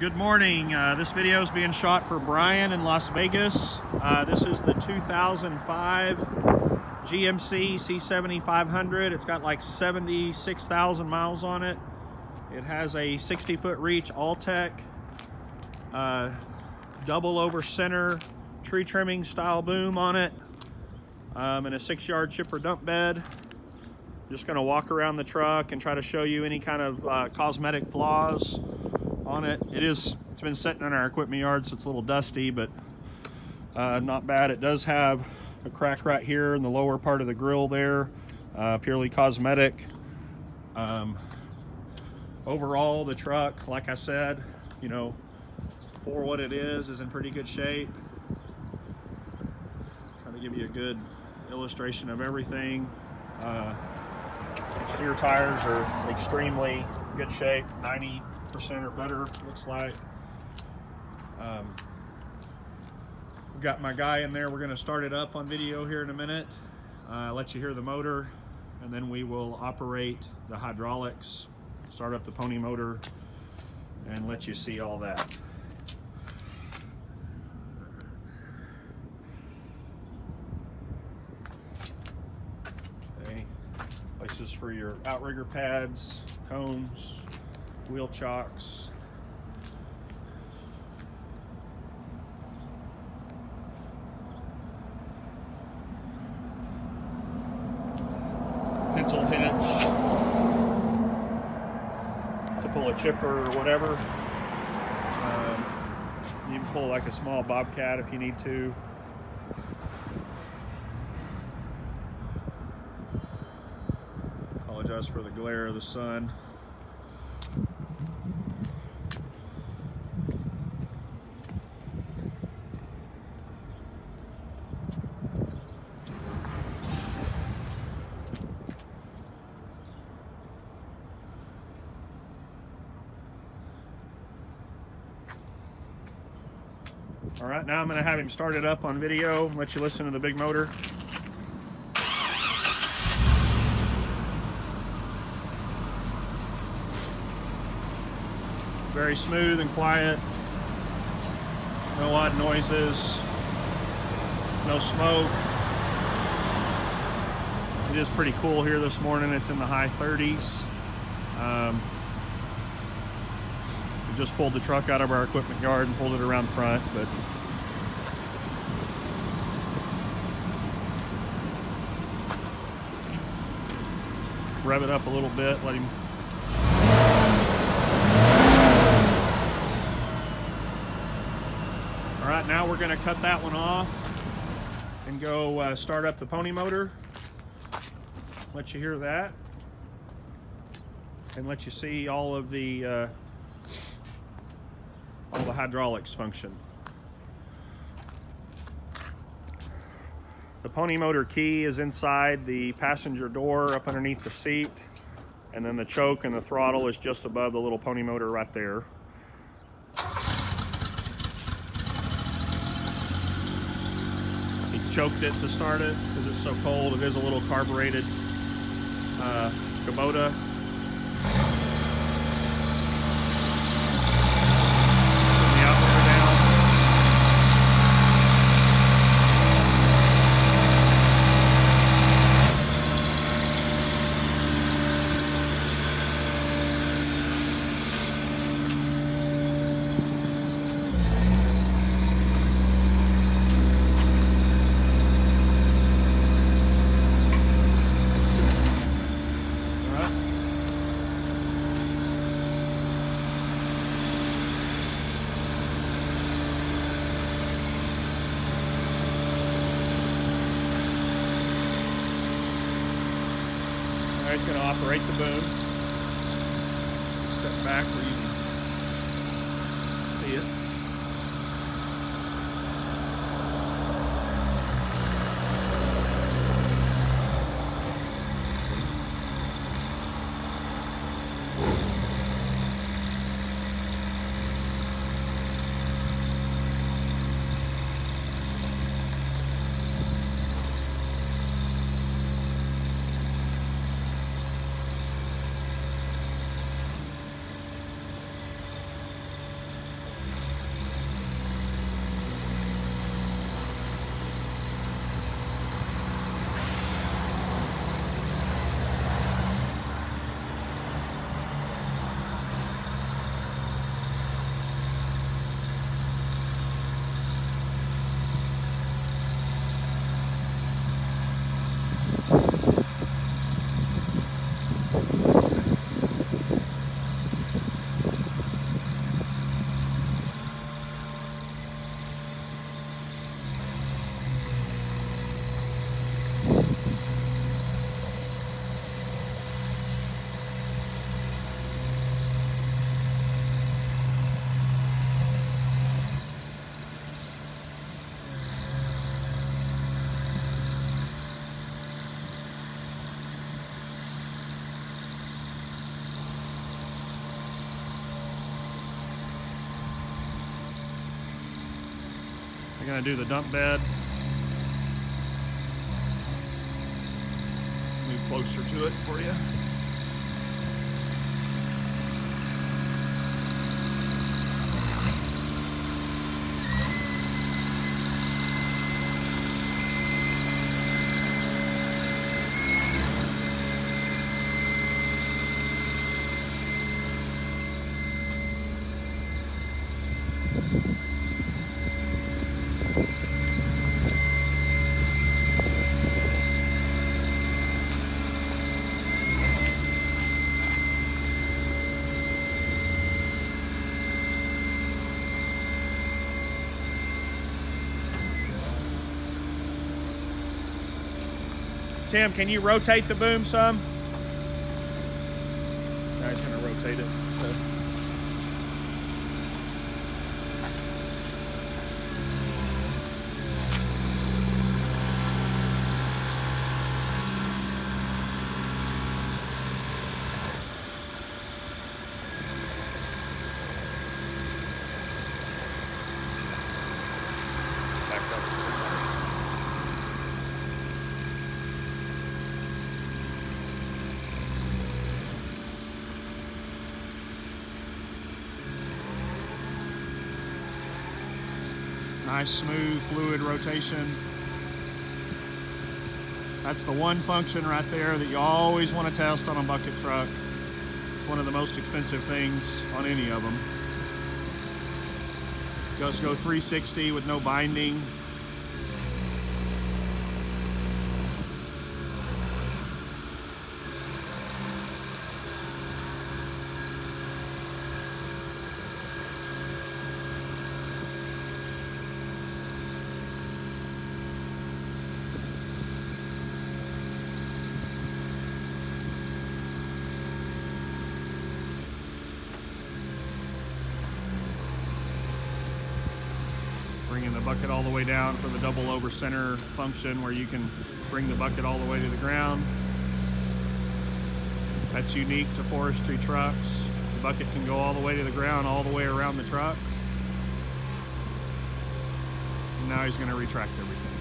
Good morning. Uh, this video is being shot for Bryan in Las Vegas. Uh, this is the 2005 GMC C7500. It's got like 76,000 miles on it. It has a 60 foot reach Altec, uh, double over center tree trimming style boom on it, um, and a six yard chipper dump bed. Just gonna walk around the truck and try to show you any kind of uh, cosmetic flaws on it. It is, it's been sitting in our equipment yard, so it's a little dusty, but uh, not bad. It does have a crack right here in the lower part of the grill there, uh, purely cosmetic. Um, overall, the truck, like I said, you know, for what it is, is in pretty good shape. Trying to give you a good illustration of everything. Uh, exterior tires are extremely good shape, 90 percent or better, looks like. Um, we've got my guy in there. We're going to start it up on video here in a minute. Uh, let you hear the motor, and then we will operate the hydraulics, start up the pony motor, and let you see all that. Okay, places for your outrigger pads, cones, wheel chocks. Pencil hitch to pull a chipper or whatever. Um, you can pull like a small bobcat if you need to. Apologize for the glare of the sun. All right, now I'm gonna have him start it up on video, let you listen to the big motor. Very smooth and quiet. No odd noises. No smoke. It is pretty cool here this morning. It's in the high 30s. Um, just pulled the truck out of our equipment yard and pulled it around front, but rev it up a little bit, let him All right, now we're gonna cut that one off and go uh, start up the pony motor. Let you hear that and let you see all of the uh, all the hydraulics function. The pony motor key is inside the passenger door up underneath the seat and then the choke and the throttle is just above the little pony motor right there. He choked it to start it because it's so cold. It is a little carbureted uh, Kubota Alright, going to operate the boom. Step back gonna do the dump bed. Move closer to it for you. Tim, can you rotate the boom some? I he's gonna rotate it. So. Back up. Nice smooth fluid rotation. That's the one function right there that you always want to test on a bucket truck. It's one of the most expensive things on any of them. Just go 360 with no binding. Bucket all the way down for the double over center function where you can bring the bucket all the way to the ground. That's unique to forestry trucks. The bucket can go all the way to the ground, all the way around the truck. And now he's going to retract everything.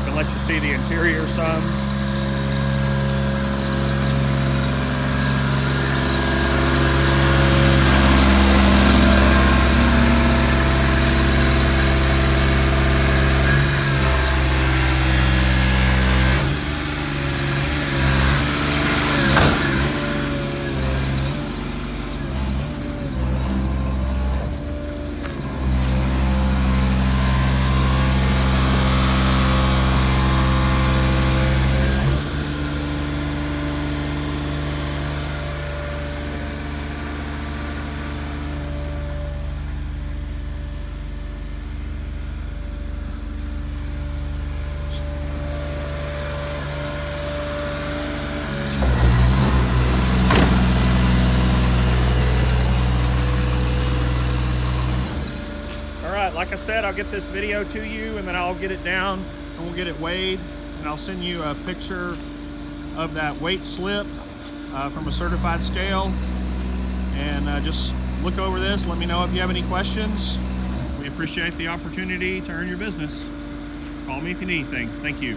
Up and let you see the interior some. Like I said, I'll get this video to you and then I'll get it down and we'll get it weighed and I'll send you a picture of that weight slip uh, from a certified scale. And uh, just look over this. Let me know if you have any questions. We appreciate the opportunity to earn your business. Call me if you need anything. Thank you.